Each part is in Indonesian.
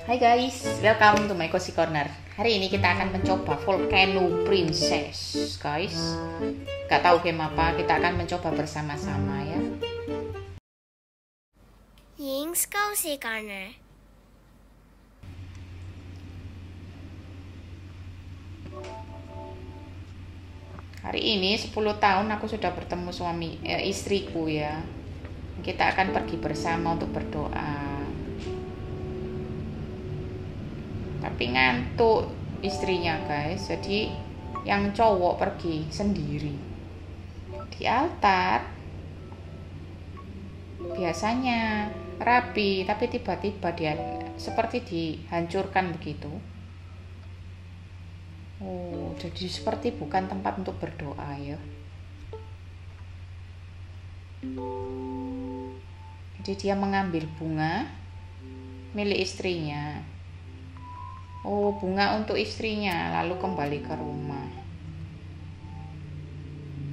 Hai guys, welcome to my cozy corner. Hari ini kita akan mencoba Volcano Princess, guys. Gak tahu game apa, kita akan mencoba bersama-sama ya. Ying's Cozy Corner. Hari ini 10 tahun aku sudah bertemu suami eh, istriku ya. Kita akan pergi bersama untuk berdoa. Tapi ngantuk istrinya guys. Jadi yang cowok pergi sendiri. Di altar biasanya rapi, tapi tiba-tiba dia seperti dihancurkan begitu. Oh, jadi seperti bukan tempat untuk berdoa ya. Jadi dia mengambil bunga milik istrinya. Oh, bunga untuk istrinya, lalu kembali ke rumah.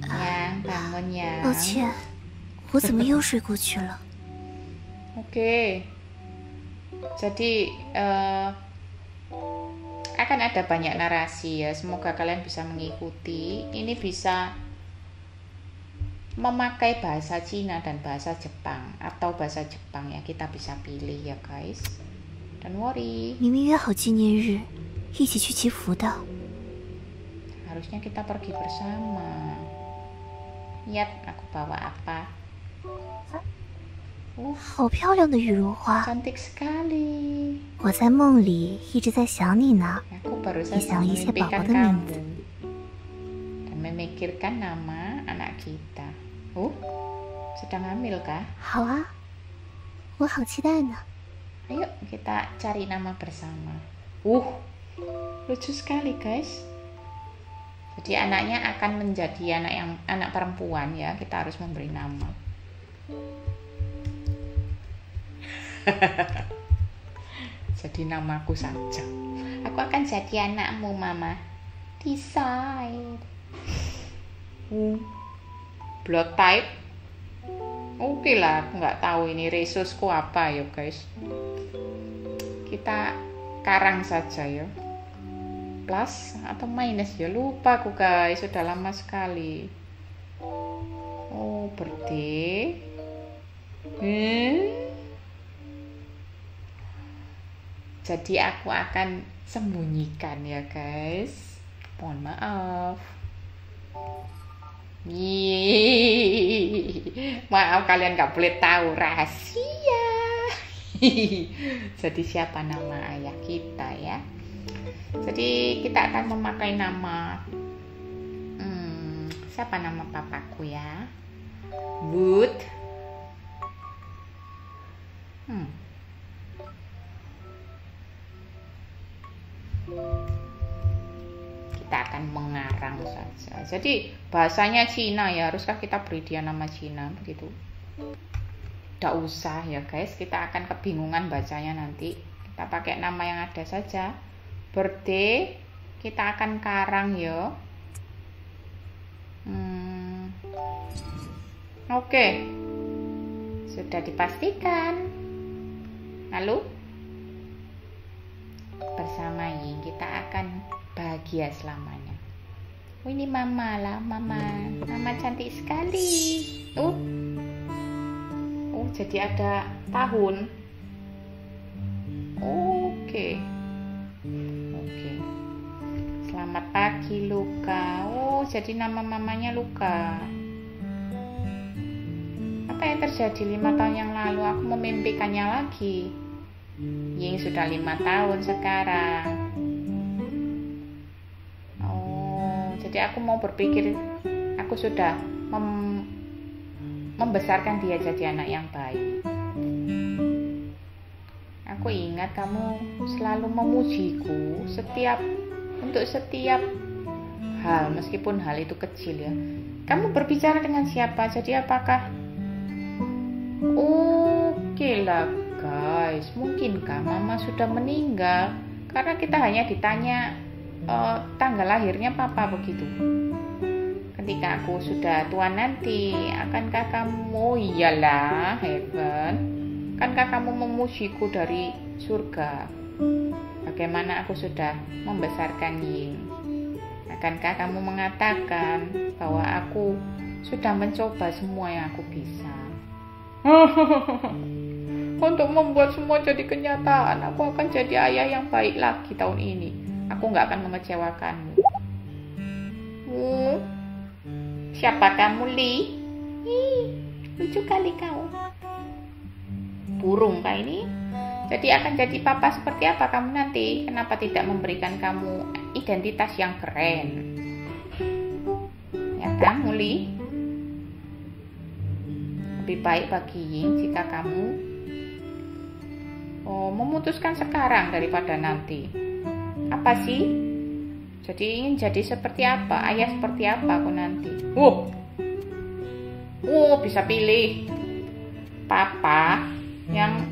Yang bangun ya. Oke. Okay. Jadi uh, akan ada banyak narasi ya. Semoga kalian bisa mengikuti. Ini bisa memakai bahasa Cina dan bahasa Jepang atau bahasa Jepang ya kita bisa pilih ya guys. Don't worry. 明明约好纪念日一起去祈福的，Harusnya kita pergi bersama. Lihat aku bawa apa. Uh, 好漂亮的羽绒花！cantik sekali. 我在梦里一直在想你呢。Dan memikirkan nama anak kita. Oh, sedang hamil kah? 好啊，我好期待呢。Ayo kita cari nama bersama. Uh, lucu sekali guys. Jadi anaknya akan menjadi anak yang anak perempuan ya. Kita harus memberi nama. jadi namaku saja. Aku akan jadi anakmu, Mama. Decide. Hmm. Blood type. Oke lah, aku nggak tahu ini resusku apa ya guys. Kita karang saja ya. Plus atau minus ya lupa aku guys, sudah lama sekali. Oh, birthday. Hmm. Jadi aku akan sembunyikan ya guys. Mohon maaf. Maaf kalian nggak boleh tahu rahasia. Jadi siapa nama ayah kita ya? Jadi kita akan memakai nama. Hmm, siapa nama papaku ya? Wood. Hmm. Kita akan mengarang saja. Jadi bahasanya Cina ya, haruskah kita beri dia nama Cina begitu? Tidak usah ya guys, kita akan kebingungan bacanya nanti. Kita pakai nama yang ada saja. Birthday kita akan karang ya. Hmm. Oke. Sudah dipastikan. Lalu bersama Ying kita akan bahagia selamanya. Oh, ini mama lah, mama. Mama cantik sekali. Uh. Oh, jadi ada tahun. Oke. Oke. Selamat pagi Luka. Oh, jadi nama mamanya Luka. Apa yang terjadi lima tahun yang lalu? Aku memimpikannya lagi. Ying sudah lima tahun sekarang. Jadi aku mau berpikir aku sudah mem- membesarkan dia jadi anak yang baik. Aku ingat kamu selalu memujiku setiap untuk setiap hal meskipun hal itu kecil ya. Kamu berbicara dengan siapa? Jadi apakah Oke lah guys, mungkinkah mama sudah meninggal? Karena kita hanya ditanya eh, tanggal lahirnya papa begitu. Ketika aku sudah tua nanti, akankah kamu oh iyalah heaven? Kankah kamu memujiku dari surga? bagaimana aku sudah membesarkan Ying. Akankah kamu mengatakan bahwa aku sudah mencoba semua yang aku bisa? Untuk membuat semua jadi kenyataan, aku akan jadi ayah yang baik lagi tahun ini. Aku nggak akan mengecewakanmu. Hmm, siapa kamu, Li? Ih, lucu kali kau. Burung kah ini? Jadi akan jadi papa seperti apa kamu nanti? Kenapa tidak memberikan kamu identitas yang keren? Ya kan, Muli? Lebih baik bagi Ying jika kamu oh, memutuskan sekarang daripada nanti. Apa sih? Jadi ingin jadi seperti apa? Ayah seperti apa aku nanti? Uh, uh bisa pilih papa yang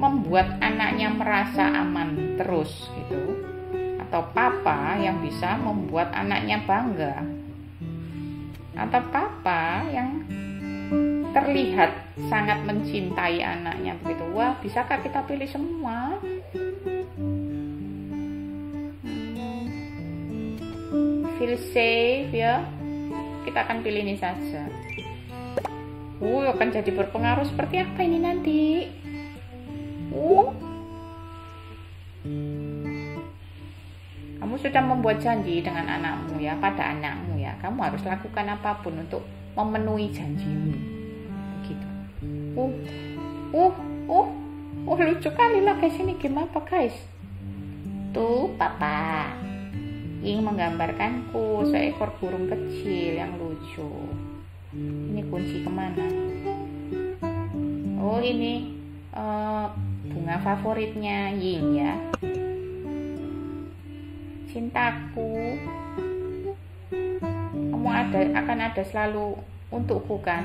membuat anaknya merasa aman terus gitu atau papa yang bisa membuat anaknya bangga atau papa yang terlihat sangat mencintai anaknya begitu wah bisakah kita pilih semua feel safe ya kita akan pilih ini saja Uh, akan jadi berpengaruh seperti apa ini nanti? Kamu sudah membuat janji dengan anakmu ya, pada anakmu ya. Kamu harus lakukan apa pun untuk memenuhi janjimu. Begitu. Uh, uh, uh, uh lucu kali lah guys ini gimana guys? Tuh papa ingin menggambarkanku seekor burung kecil yang lucu. Ini kunci ke mana? Oh ini uh, bunga favoritnya Ying ya. Cintaku. Kamu ada akan ada selalu untukku kan?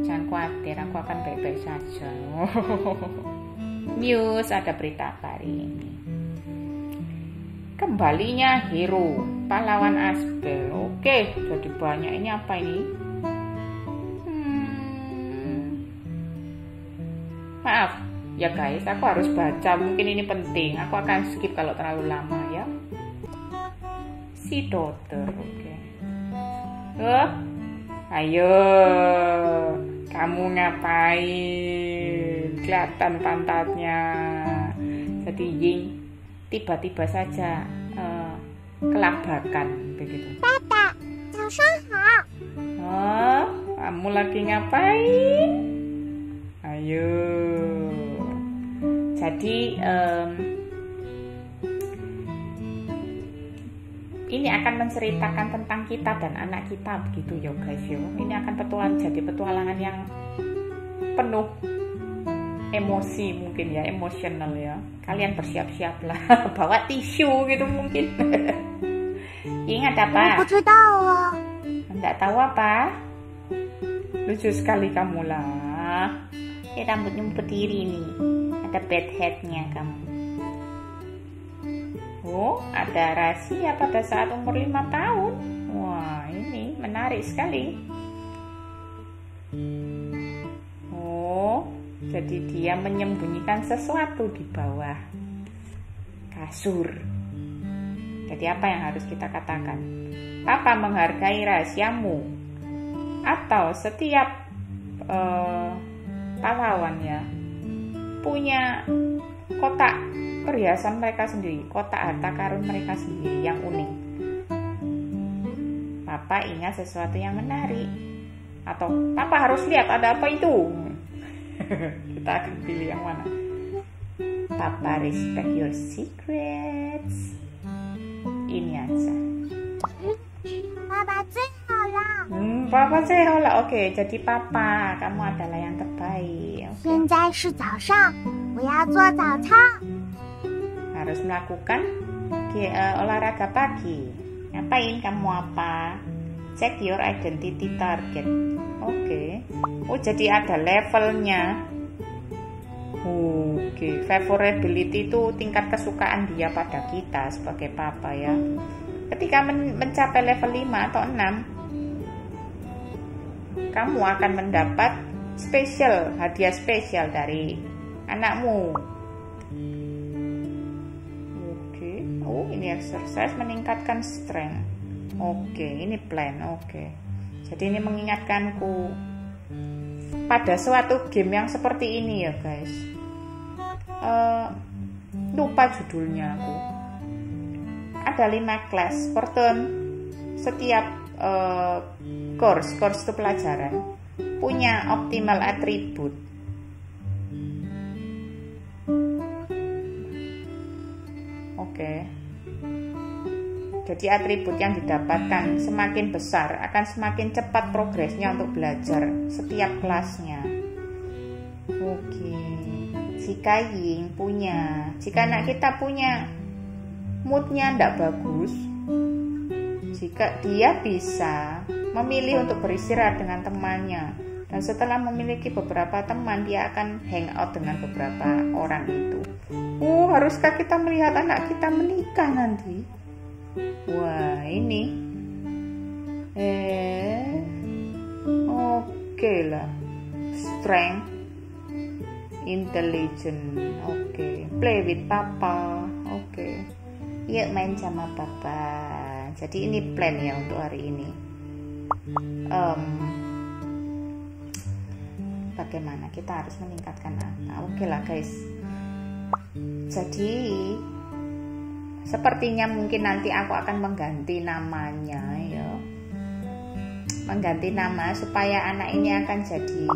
Jangan khawatir aku akan baik-baik saja. News ada berita apa hari ini kembalinya hero pahlawan Asbel. Oke jadi banyak ini apa ini? Hmm. maaf. Ya guys aku harus baca. Mungkin ini penting. Aku akan skip kalau terlalu lama ya. Si dokter oke. Okay. oh, ayo. Kamu ngapain? Kelihatan pantatnya. Jadi Ying tiba-tiba saja uh, kelabakan begitu. Papa, Oh, kamu lagi ngapain? Ayo. Jadi um, ini akan menceritakan tentang kita dan anak kita begitu ya guys yo. Ini akan petualang jadi petualangan yang penuh emosi mungkin ya emosional ya. Kalian bersiap-siaplah bawa tisu gitu mungkin. Ingat apa? Enggak tahu apa? Lucu sekali kamu lah. Eh rambutnya berdiri nih ada bad headnya kamu. Oh ada rahasia pada saat umur lima tahun. Wah ini menarik sekali jadi dia menyembunyikan sesuatu di bawah kasur jadi apa yang harus kita katakan Papa menghargai rahasiamu atau setiap uh, pahlawan ya punya kotak perhiasan mereka sendiri, kotak harta karun mereka sendiri yang unik. Papa ingat sesuatu yang menarik atau Papa harus lihat ada apa itu. Kita akan pilih yang mana. Papa respect your secrets. Ini aja. Papa 最好了。Hmm, Papa 最好了. Oke, jadi Papa, kamu adalah yang terbaik. Okay. 现在是早上，我要做早操。 Harus melakukan uh, olahraga pagi. Ngapain kamu apa? Check your identity target. Oke. Okay. Oh, jadi ada levelnya. Oke, okay. favorability itu tingkat kesukaan dia pada kita sebagai papa ya. Ketika men mencapai level 5 atau 6, kamu akan mendapat spesial, hadiah spesial dari anakmu. oke oh ini exercise meningkatkan strength oke ini plan oke. Jadi ini mengingatkanku pada suatu game yang seperti ini ya guys. Uh, lupa judulnya aku. Ada lima kelas per turn. Setiap uh, course course itu pelajaran punya optimal atribut oke. okay. Jadi atribut yang didapatkan semakin besar akan semakin cepat progresnya untuk belajar setiap kelasnya. Oke. Jika Ying punya, jika anak kita punya moodnya tidak bagus, jika dia bisa memilih untuk beristirahat dengan temannya dan setelah memiliki beberapa teman dia akan hangout dengan beberapa orang itu. Oh, haruskah kita melihat anak kita menikah nanti? Wah, ini. Eh. Oke okay lah. Strength. Intelligent. Oke. Okay. Play with papa. Oke. Okay. Yuk main sama papa. Jadi ini plan ya untuk hari ini. Um, bagaimana kita harus meningkatkan apa? Oke okay lah guys. Jadi Sepertinya mungkin nanti aku akan mengganti namanya ya. Mengganti nama supaya anak ini akan jadi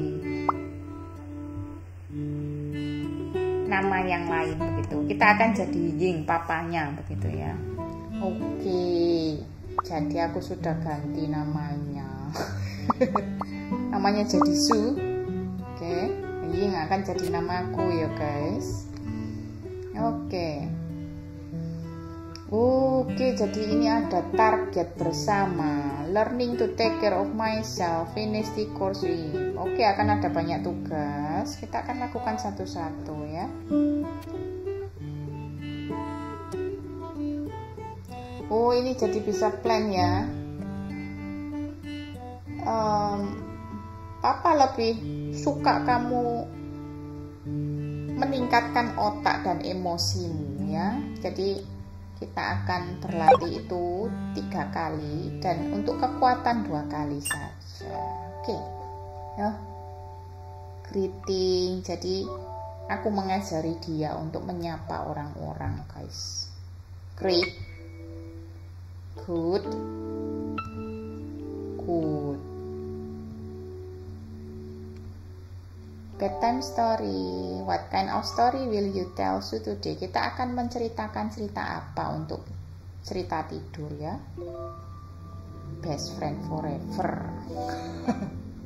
nama yang lain begitu. Kita akan jadi Ying papanya begitu ya. Oke. Jadi aku sudah ganti namanya. namanya jadi Su. Oke. Ying akan jadi namaku ya guys. Oke. Oke, jadi ini ada target bersama. Learning to take care of myself, finish the course ini. Oke, akan ada banyak tugas. Kita akan lakukan satu-satu ya. Oh, ini jadi bisa plan ya. Um, Papa lebih suka kamu meningkatkan otak dan emosimu ya. Jadi kita akan berlatih itu tiga kali dan untuk kekuatan dua kali saja. Oke. Ya. Greeting. Jadi aku mengajari dia untuk menyapa orang-orang guys. Great. Good. Good bedtime story. What kind of story will you tell so today? Kita akan menceritakan cerita apa untuk cerita tidur ya? Best friend forever.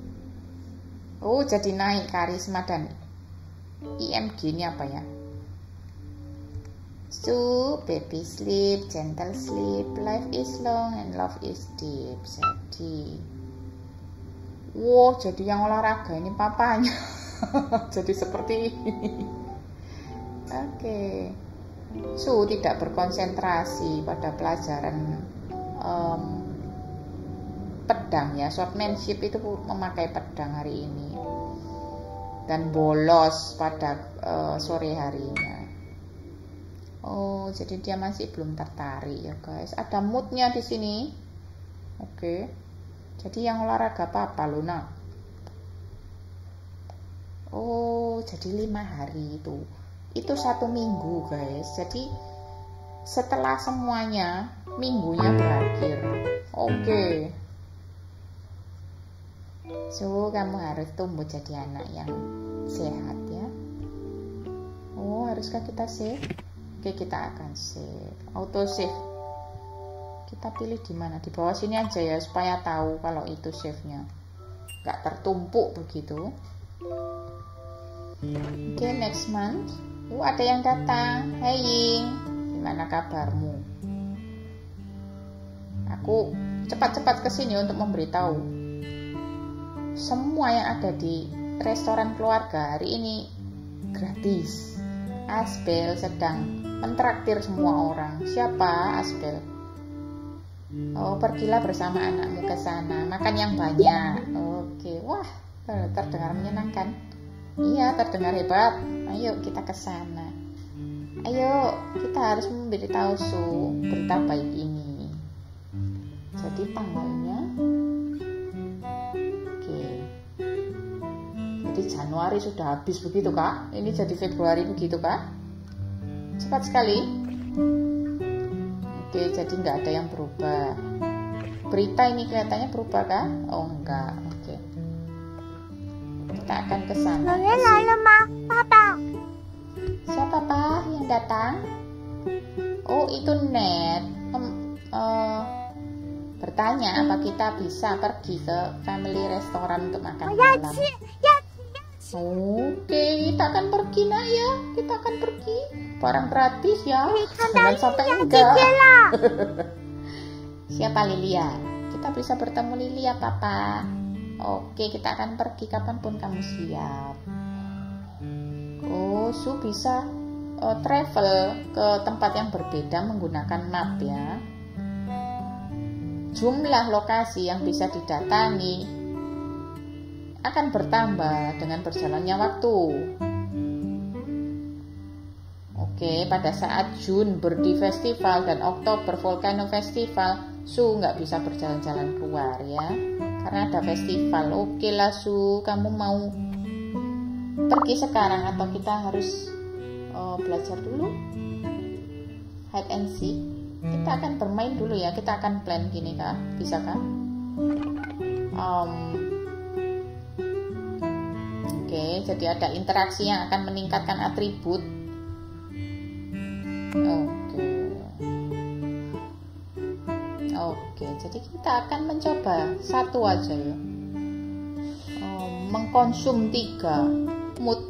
oh, jadi naik karisma dan IMG ini apa ya? So, baby sleep, gentle sleep, life is long and love is deep. Jadi, wow, jadi yang olahraga ini papanya. jadi seperti ini. Oke. Okay. Su tidak berkonsentrasi pada pelajaran um, pedang ya. Swordmanship itu memakai pedang hari ini. Dan bolos pada uh, sore harinya. Oh jadi dia masih belum tertarik ya guys. Ada moodnya di sini. Oke. Okay. jadi yang olahraga apa apa Luna oh jadi lima hari itu. Itu satu minggu guys. Jadi setelah semuanya minggunya berakhir. Oke. Okay. so kamu harus tumbuh jadi anak yang sehat ya. Oh haruskah kita save oke kita akan save auto save kita pilih di mana? Di bawah sini aja ya supaya tahu kalau itu save nya nggak tertumpuk begitu Oke, okay, next month. Uh, ada yang datang. Hey Ying, gimana kabarmu? Aku cepat-cepat ke sini untuk memberitahu semua yang ada di restoran keluarga hari ini gratis. Asbel sedang mentraktir semua orang. Siapa Asbel? Oh, pergilah bersama anakmu ke sana. Makan yang banyak. Oke, wah, terdengar menyenangkan. Iya, terdengar hebat. Ayo kita ke sana. ayo kita harus memberitahu su berita baik ini. Jadi tanggalnya oke. Jadi Januari sudah habis begitu kak? Ini jadi Februari begitu kak? Cepat sekali. Oke jadi nggak ada yang berubah. Berita ini kelihatannya berubah kak? Oh enggak kita akan ke sana. Lalu ma, papa. Siapa papa yang datang? Oh, itu Ned. Um, uh, bertanya apa kita bisa pergi ke family restoran untuk makan ya, malam. Ya, ya, Oke, kita akan pergi nak ya. Kita akan pergi. Barang gratis ya. Iya, Jangan iya, sampai enggak. Siapa Lilia? Kita bisa bertemu Lilia, Papa. Oke kita akan pergi kapan pun kamu siap. Oh Su bisa eh, travel ke tempat yang berbeda menggunakan map ya. Jumlah lokasi yang bisa didatangi akan bertambah dengan berjalannya waktu. Oke, pada saat Jun Birthday Festival dan Oktober Volcano Festival, Su nggak bisa berjalan-jalan keluar ya, karena ada festival. Oke lah Su, kamu mau pergi sekarang atau kita harus eh, belajar dulu? Hide and seek. Kita akan bermain dulu ya, kita akan plan gini kak, bisa kan? Em, Oke, jadi ada interaksi yang akan meningkatkan atribut Oke. Jadi kita akan mencoba satu aja ya. Oh, mengkonsum tiga mood.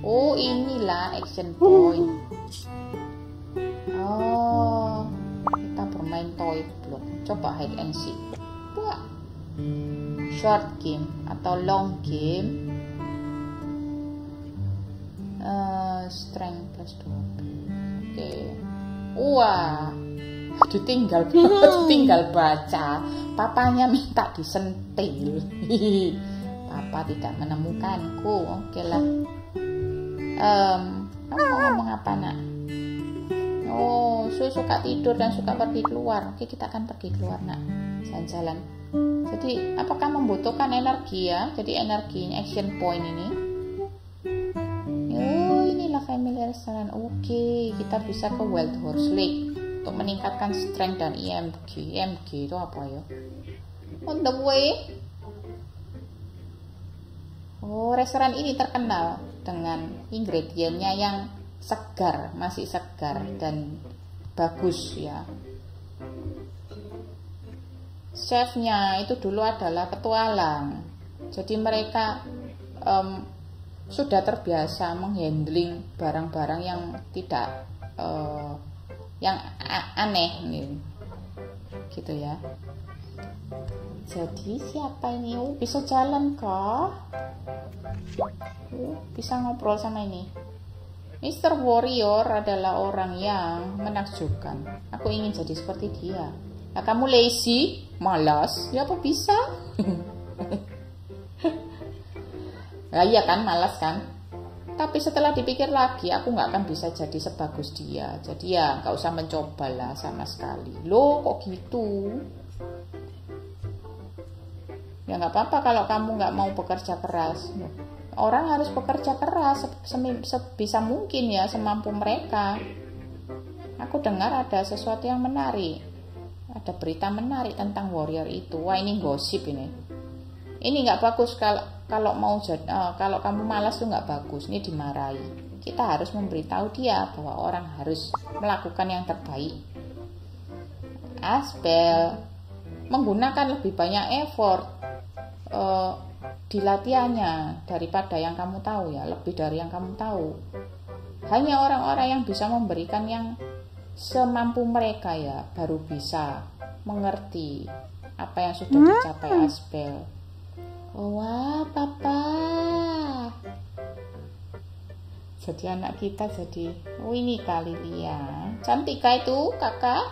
Oh, inilah action point. Oh, kita bermain toy block. Coba hide and seek. Wah. Short game atau long game. Eh, strength plus 12 Oke. Wah. Ditinggal ditinggal baca. Papanya minta disentil. Papa tidak menemukanku. Oke lah. Em, kamu mau ngomong apa nak? Oh, Su suka tidur dan suka pergi keluar. Oke, kita akan pergi keluar nak. Jalan-jalan. Jadi, apakah membutuhkan energi ya? Jadi energi action point ini. Oh, inilah family restaurant. Oke, kita bisa ke Wild Horse Lake untuk meningkatkan strength dan EMG. EMG itu apa ya? On the way. Oh, restoran ini terkenal dengan ingredientnya yang segar, masih segar dan bagus ya. Chefnya itu dulu adalah petualang. Jadi mereka em, sudah terbiasa menghandling barang-barang yang tidak eh, yang aneh nih. Gitu ya. Jadi siapa ini? Oh, bisa jalan kah? Oh, bisa ngobrol sama ini. Mr. Warrior adalah orang yang menakjubkan. Aku ingin jadi seperti dia. Nah, kamu lazy? Malas? Ya apa bisa? Ya iya kan, malas kan. Tapi setelah dipikir lagi, aku nggak akan bisa jadi sebagus dia. Jadi ya nggak usah mencoba lah sama sekali. Loh kok gitu? Ya nggak apa-apa kalau kamu nggak mau bekerja keras. Orang harus bekerja keras sebisa mungkin ya, semampu mereka. Aku dengar ada sesuatu yang menarik. Ada berita menarik tentang warrior itu. Wah ini gosip ini. Ini nggak bagus kalau kalau mau jad- eh, kalau kamu malas tuh nggak bagus. Ini dimarahi. Kita harus memberitahu dia bahwa orang harus melakukan yang terbaik. Aspel menggunakan lebih banyak effort eh, di latihannya daripada yang kamu tahu ya, lebih dari yang kamu tahu. Hanya orang-orang yang bisa memberikan yang semampu mereka ya baru bisa mengerti apa yang sudah dicapai Aspel. Wah, papa. Jadi anak kita jadi, oh ini kali dia. Cantik kah itu kakak?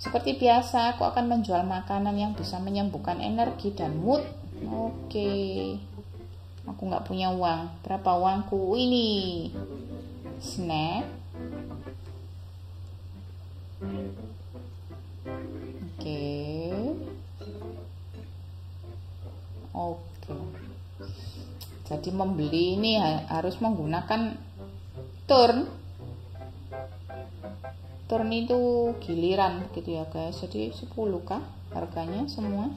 Seperti biasa, aku akan menjual makanan yang bisa menyembuhkan energi dan mood. Oke. Aku nggak punya uang. Berapa uangku? Ini. snap oke oke. Jadi membeli ini harus menggunakan turn. Turn itu giliran gitu ya guys. Jadi 10 kah harganya semua?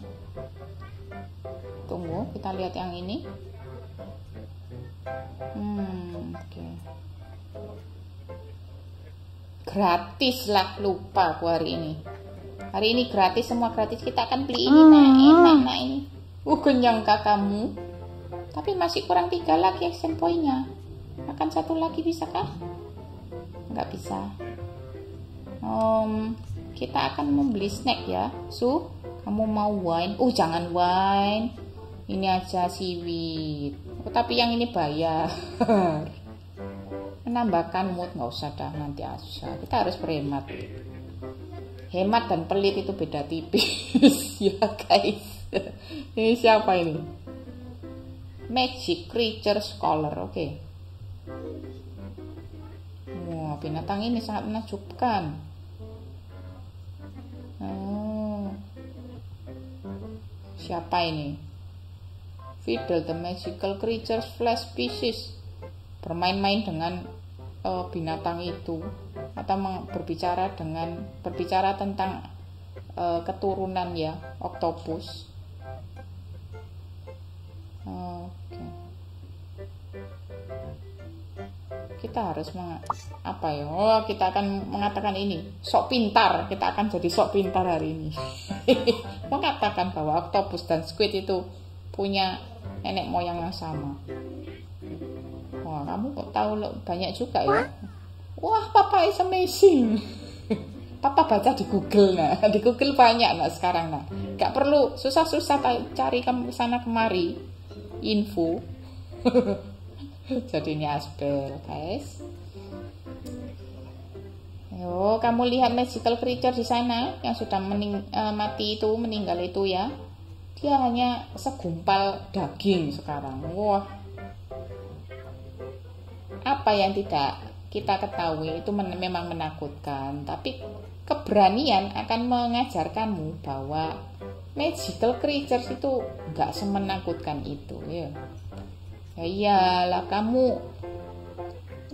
Tunggu kita lihat yang ini. Hmm oke. Gratis lah lupa aku hari ini. Hari ini gratis semua gratis. Kita akan beli ini nah enak nah ini uh kenyang kamu tapi masih kurang tiga lagi action pointnya akan satu lagi bisa kah nggak bisa. Um, kita akan membeli snack ya su. Kamu mau wine? Uh jangan wine. Ini aja seaweed oh, tapi yang ini bayar. Menambahkan mood nggak usah dah nanti aja kita harus berhemat. Hemat dan pelit itu beda tipis. Ya guys ini siapa ini? Magic creature scholar oke. Okay. wah binatang ini sangat menakjubkan. Oh. siapa ini? Fiddle the magical creatures flash pieces bermain-main dengan uh, binatang itu. Atau berbicara dengan berbicara tentang uh, keturunan ya octopus kita harus meng, apa ya? Oh kita akan mengatakan ini sok pintar kita akan jadi sok pintar hari ini. Mengatakan bahwa octopus dan squid itu punya nenek moyang yang sama. Wah kamu kok tahu lo? Banyak juga ya. Wah papa is amazing. Papa baca di Google nah. Di Google banyak nah sekarang nah. Gak perlu susah-susah cari kamu sana kemari info jadi ini aspel guys. Yo, kamu lihat magical creature di sana yang sudah mening uh, mati itu meninggal itu ya. Dia hanya segumpal daging sekarang. Wah. Apa yang tidak kita ketahui itu men memang menakutkan. Tapi keberanian akan mengajarkanmu bahwa magical creatures itu nggak semenakutkan itu ya ya iyalah kamu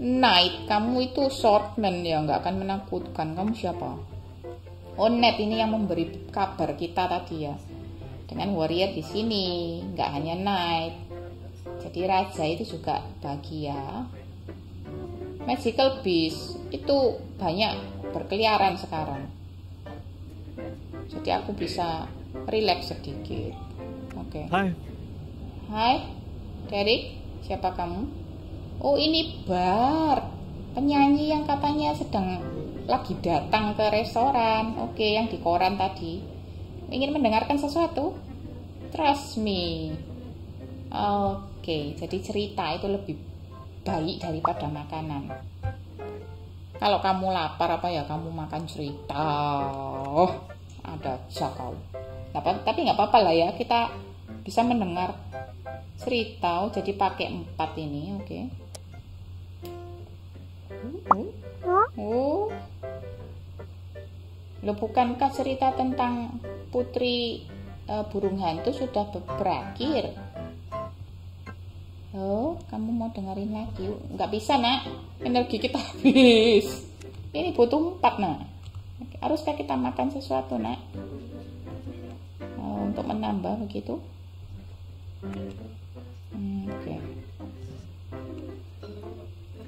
night kamu itu shortman ya nggak akan menakutkan. Kamu siapa? Oh net ini yang memberi kabar kita tadi ya. Dengan warrior di sini nggak hanya knight jadi raja itu juga bahagia. Magical beast itu banyak berkeliaran sekarang. Jadi aku bisa relax sedikit. Oke. Okay. Hai. Hai Derek siapa kamu oh ini Bar penyanyi yang katanya sedang lagi datang ke restoran oke yang di koran tadi ingin mendengarkan sesuatu? Trust me. Oke, jadi cerita itu lebih baik daripada makanan. Kalau kamu lapar apa ya kamu makan cerita. Oh, ada aja. Tapi nggak apa-apa lah ya, kita bisa mendengar cerita. Oh, jadi pakai empat ini, oke. Okay. Oh, Lo bukankah cerita tentang putri e, burung hantu sudah berakhir. Oh, kamu mau dengerin lagi? Nggak bisa, nak. Energi kita habis. Ini butuh empat, nak. Haruskah kita makan sesuatu, nak? Oh, untuk menambah begitu? Oke.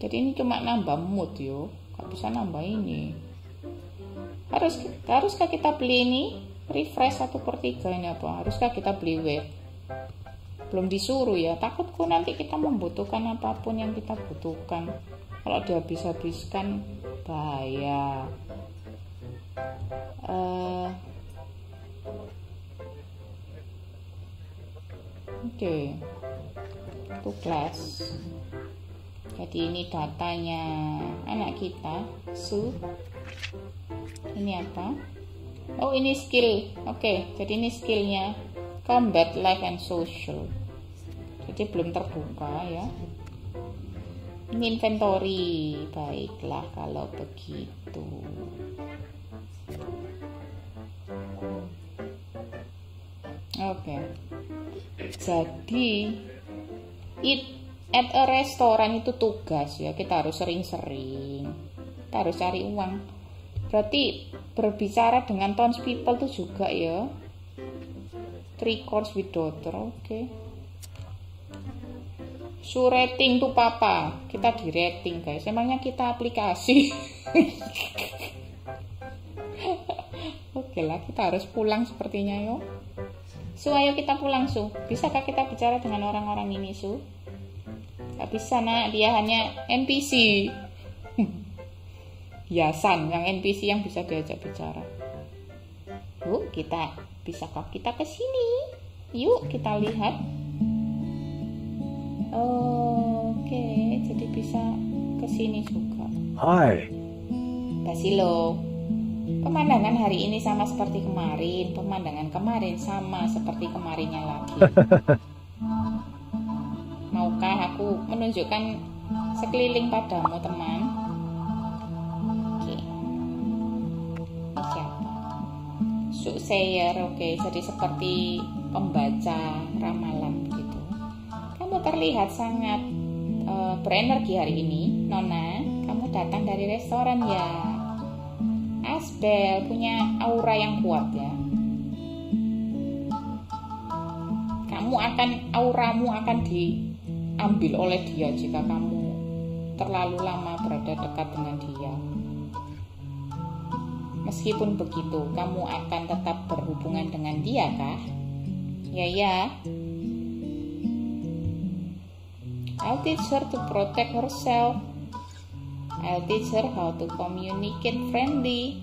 Jadi ini cuma nambah mood, yo. Gak bisa nambah ini. Harus haruskah kita beli ini? refresh satu per tiga ini apa haruskah kita beli web belum disuruh ya takutku nanti kita membutuhkan apa pun yang kita butuhkan kalau dihabis-habiskan bahaya uh, oke okay. To class jadi ini datanya anak kita su ini apa oh ini skill oke okay, jadi ini skillnya combat life and social jadi belum terbuka ya Ini inventory. Baiklah kalau begitu. Oke. Jadi it at a restoran itu tugas ya. Kita harus sering-sering. Kita harus cari uang. Berarti berbicara dengan townspeople itu juga ya. Three course with daughter. Oke. Okay. Su rating tuh papa. Kita di rating guys. Emangnya kita aplikasi. Oke lah, kita harus pulang sepertinya yo. Su, ayo kita pulang Su. Bisakah kita bicara dengan orang-orang ini Su? Gak bisa nak, dia hanya NPC. Yasan yang NPC yang bisa diajak bicara. Yuk kita, bisakah kita ke sini? Yuk kita lihat. Oke, jadi bisa ke sini juga. Hai. Basilo. Pemandangan hari ini sama seperti kemarin, pemandangan kemarin sama seperti kemarinnya lagi. Maukah aku menunjukkan sekeliling padamu, teman? Oke. Ini siapa? Sukseyer, oke. Jadi seperti pembaca ramalan gitu. Kamu terlihat sangat uh, berenergi hari ini, Nona. Kamu datang dari restoran ya? Asbel punya aura yang kuat ya. Kamu akan auramu akan diambil oleh dia jika kamu terlalu lama berada dekat dengan dia. Meskipun begitu, kamu akan tetap berhubungan dengan dia kah? Ya ya. I'll teach her to protect herself I'll teach her how to communicate friendly.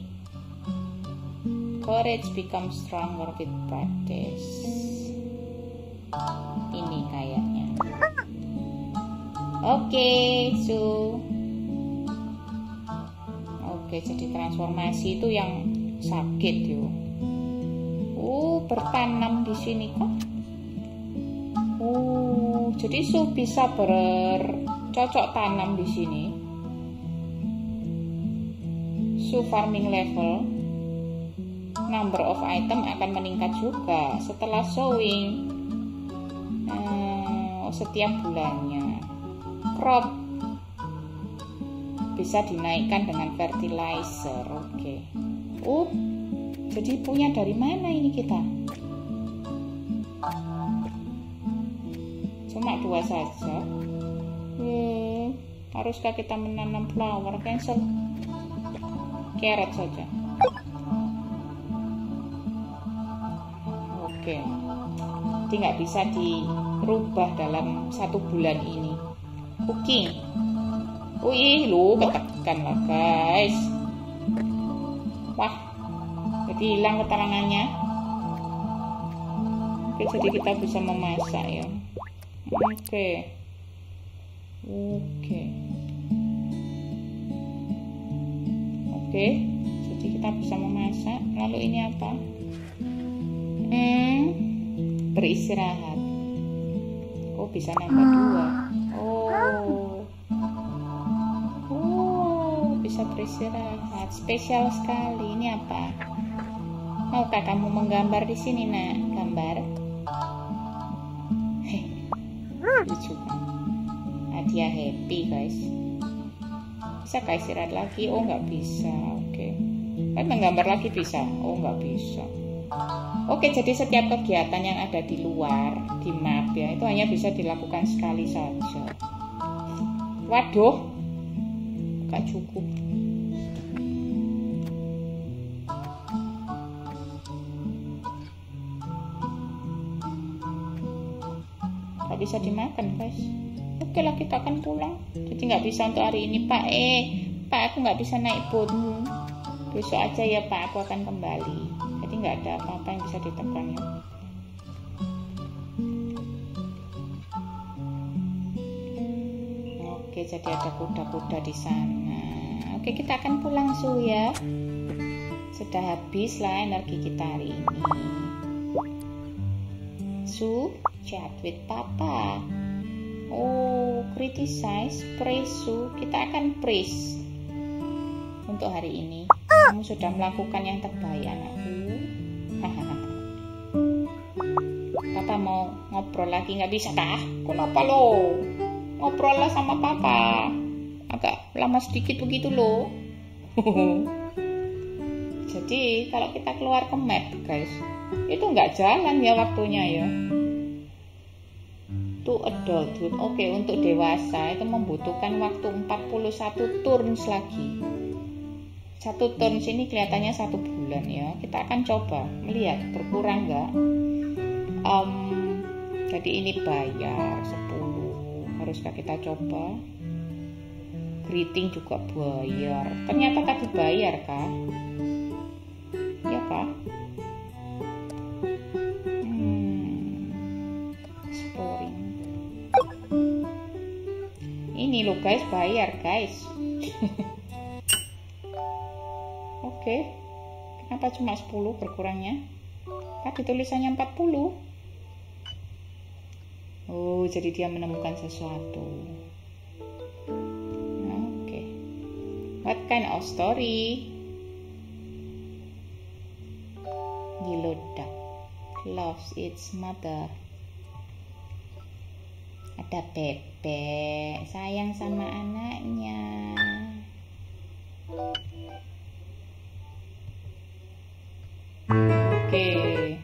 Courage becomes stronger with practice. Ini kayaknya. Oke, okay, Su. Oke, okay, jadi transformasi itu yang sakit yo. Uh, bertanam di sini kok. Uh, jadi Su bisa bercocok tanam di sini su farming level number of item akan meningkat juga setelah sowing uh, setiap bulannya. Crop bisa dinaikkan dengan fertilizer oke. Okay. uh jadi punya dari mana ini kita? Cuma dua saja. Hmm, haruskah kita menanam flower cancel? Carrot saja oke. Jadi nggak bisa dirubah dalam satu bulan ini. Cooking wih lu ketekan lah guys. Wah jadi hilang keterangannya. Oke jadi kita bisa memasak ya. Oke. Oke. Oke, jadi kita bisa memasak. Lalu ini apa? Hmm, beristirahat. Oh, bisa nambah dua. Oh, oh, bisa beristirahat. Spesial sekali. Ini apa? Maukah kamu menggambar di sini, nak? Gambar. Lucu kan? Hadiah happy, guys bisa kayak istirahat lagi oh nggak bisa oke okay. kan menggambar lagi bisa oh nggak bisa oke jadi setiap kegiatan yang ada di luar di map ya itu hanya bisa dilakukan sekali saja. Waduh nggak cukup. Nggak bisa dimakan guys. Oke lah kita akan pulang. Jadi nggak bisa untuk hari ini. Pak eh pak aku nggak bisa naik boatmu besok aja ya pak aku akan kembali nggak ada apa-apa yang bisa ditekan ya. Oke jadi ada kuda-kuda di sana. Oke kita akan pulang su ya. Sudah habis lah energi kita hari ini. Su chat with papa. Oh criticize praise kita akan praise untuk hari ini. Kamu sudah melakukan yang terbaik anakku mau ngobrol lagi nggak bisa kah? Kenapa lo? Ngobrol lah sama papa. Agak lama sedikit begitu loh jadi kalau kita keluar ke map guys itu nggak jalan ya waktunya ya. To adulthood. Oke okay, untuk dewasa itu membutuhkan waktu 41 turns lagi. Satu turns ini kelihatannya satu bulan ya. Kita akan coba melihat berkurang nggak um, jadi ini bayar 10 haruskah kita coba? Greeting juga bayar. Ternyata kan dibayar kah ya kah hmm, exploring ini loh guys bayar guys. Oke. Okay. kenapa cuma 10 berkurangnya? Tadi tulisannya 40 oh jadi dia menemukan sesuatu What kind of story? Yellow duck loves its mother. Ada bebek sayang sama anaknya. Oke.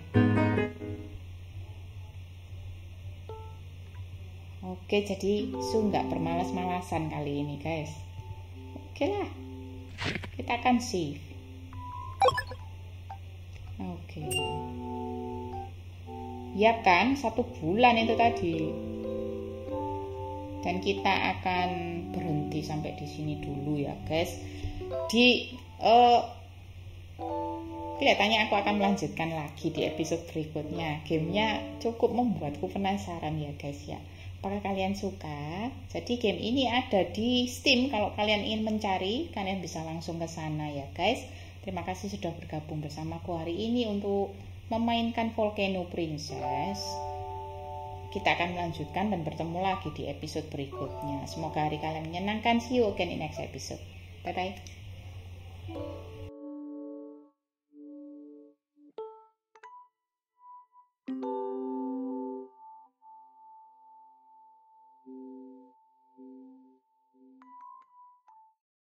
Oke, jadi Su nggak bermalas-malasan kali ini, guys. Oke lah. Kita akan save. Oke. Ya kan, satu bulan itu tadi. Dan kita akan berhenti sampai di sini dulu ya, guys. Di uh, kelihatannya aku akan melanjutkan lagi di episode berikutnya. Gamenya cukup membuatku penasaran ya, guys ya. Apakah kalian suka? Jadi game ini ada di Steam. Kalau kalian ingin mencari, kalian bisa langsung ke sana ya guys. Terima kasih sudah bergabung bersamaku hari ini untuk memainkan Volcano Princess. Kita akan melanjutkan dan bertemu lagi di episode berikutnya. Semoga hari kalian menyenangkan. See you again in next episode. Bye bye.